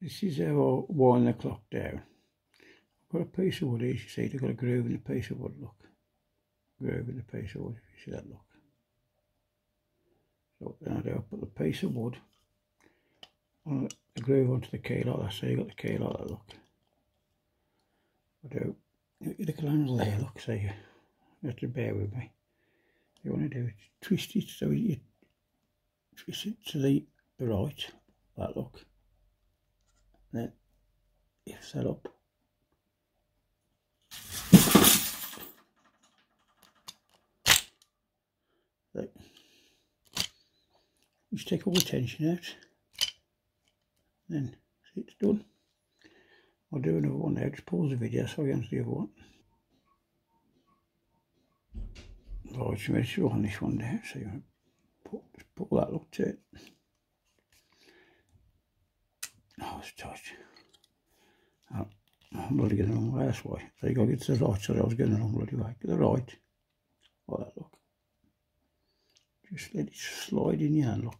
This is how I wind the clock down. I've got a piece of wood here, you see, they've got a groove in the piece of wood, look. Groove in the piece of wood, you see that, look. So now I put the piece of wood on the groove onto the key like that, so you got the key like that, look. I do. You look along there, look, so you have to bear with me. You want to do is twist it so you twist it to the right, that look. Then you set up. Right. Just take all the tension out. Then see it's done. I'll do another one now, just pause the video so I can see the other one. Right, so to run this one now, so you put, just put that look to it. Oh, it's tight. Oh, I'm bloody getting way, that's why. So you get to the right, so I was getting wrong bloody way. Get the right. Like that, look. Just let it slide in your hand, look.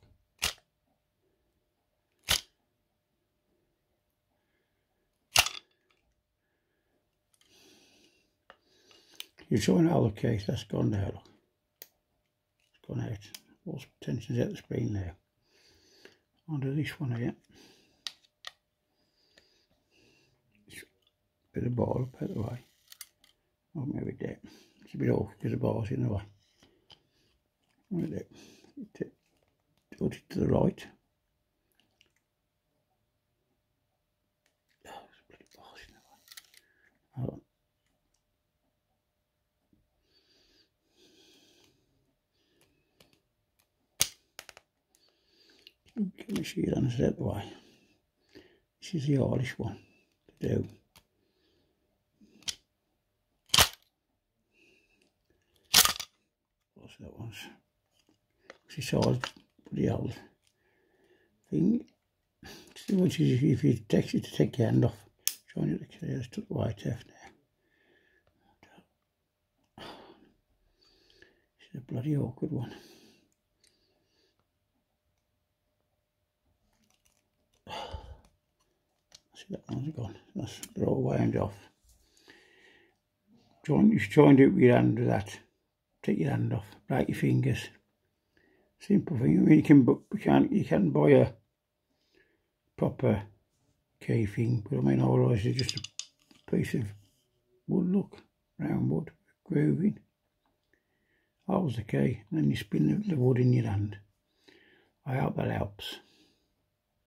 You're showing all the case, that's gone now, look. It's gone out. All tension's out the spring now. Under this one here. Bit of ball up out of the way. Oh, maybe that. It's a bit off because the ball's in the way. Like that. Tilt it to the right. Oh, on let me see that the way. This is the Irish one to do. What's that one? It's all pretty old thing. See what is if you take it to take your hand off. Trying to just took the white off now. It's a bloody awkward one. that one's gone. That's they're all wound off. Join, and do it with your hand with that. Take your hand off, break your fingers. Simple thing. I mean, you can, you can, you can buy a proper key thing, but I mean, otherwise it's just a piece of wood, look, round wood, grooving. That was the key, and then you spin the wood in your hand. I hope that helps.